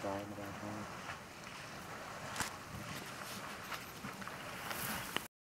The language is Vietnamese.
subscribe